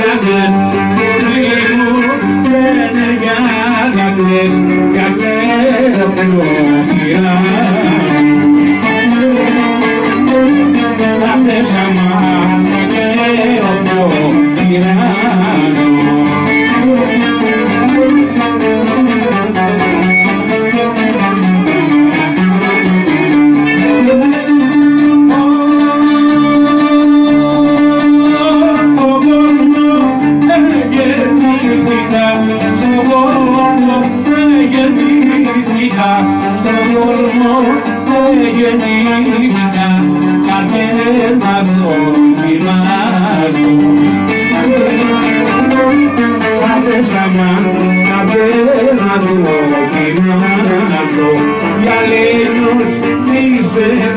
Γαγλές, φίλοι μου δεν γαγλές, γαγλές από πειρά. Αυτές αμάς Το φόρμουλο της γενετικής κατέλαβε όλοι μας. Αυτές οι μαντείες κατέλαβε όλοι μας. Για λένε ότι δεν.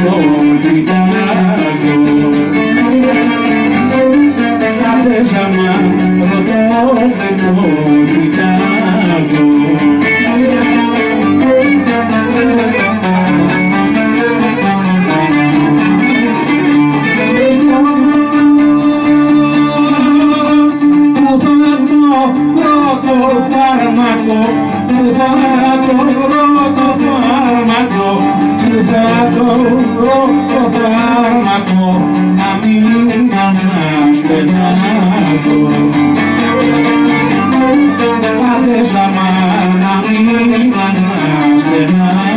Φάρμακο Που θα το πρώτο φάρμακο Που θα το πρώτο φάρμακο Να μην ανασπενάζω Κάθε ζαμά να μην ανασπενάζω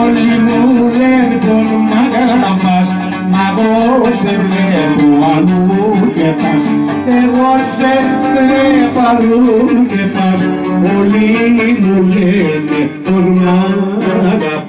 Όλοι μου λένε πως μ' αγαπάς Μα εγώ σε βλέπω αλλού και πας. Εγώ σε βλέπω αλλού και πας. Όλοι μου λένε πως μ' αγαπάς